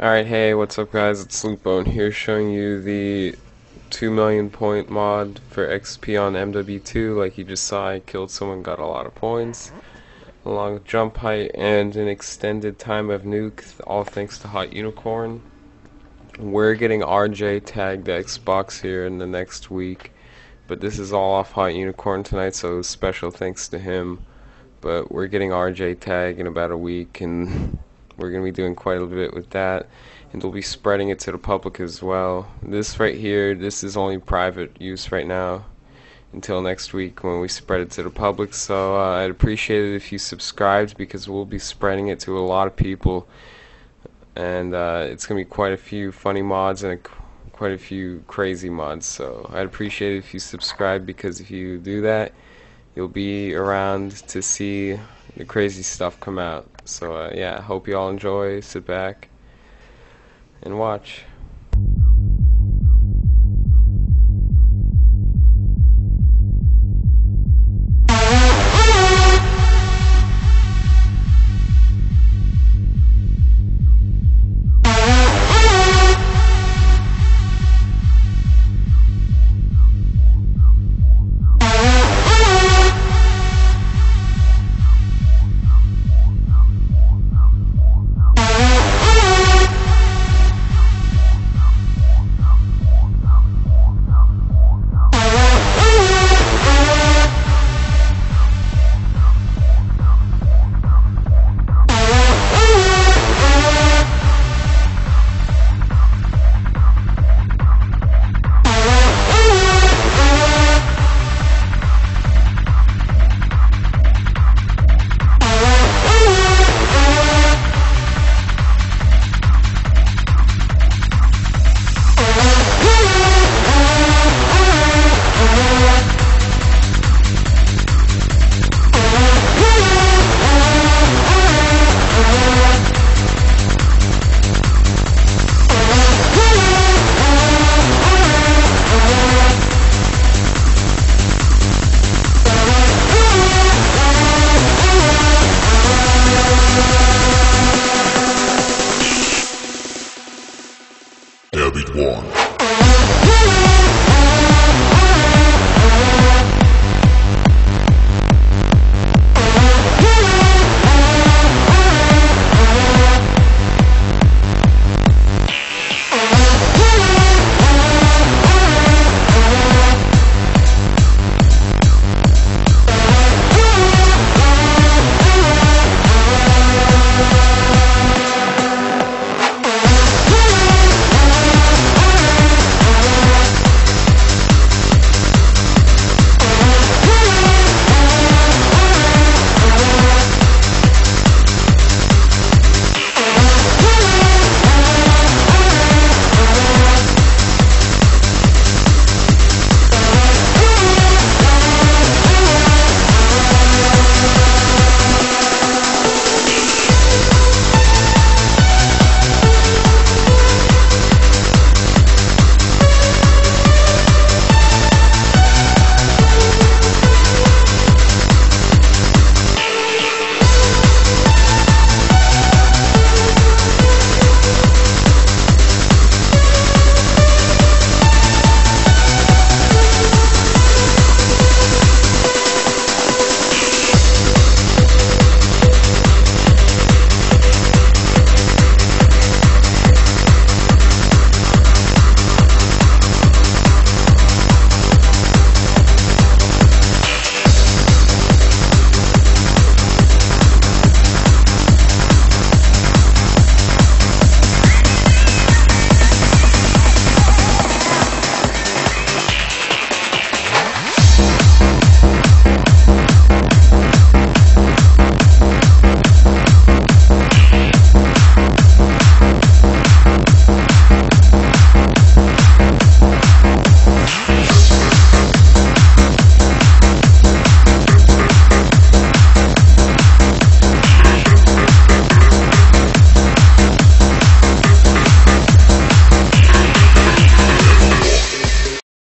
Alright, hey, what's up guys, it's Sloopbone here showing you the 2 million point mod for XP on MW2. Like you just saw, I killed someone, got a lot of points, along with jump height and an extended time of nuke, all thanks to Hot Unicorn. We're getting our JTAG'd Xbox here in the next week, but this is all off Hot Unicorn tonight, so special thanks to him. But we're getting our JTAG in about a week, and we're going to be doing quite a bit with that and we'll be spreading it to the public as well. This right here, this is only private use right now until next week when we spread it to the public. So uh, I'd appreciate it if you subscribed because we'll be spreading it to a lot of people and uh, it's going to be quite a few funny mods and a, quite a few crazy mods. So I'd appreciate it if you subscribe because if you do that, you'll be around to see the crazy stuff come out. So uh, yeah, hope you all enjoy. Sit back and watch.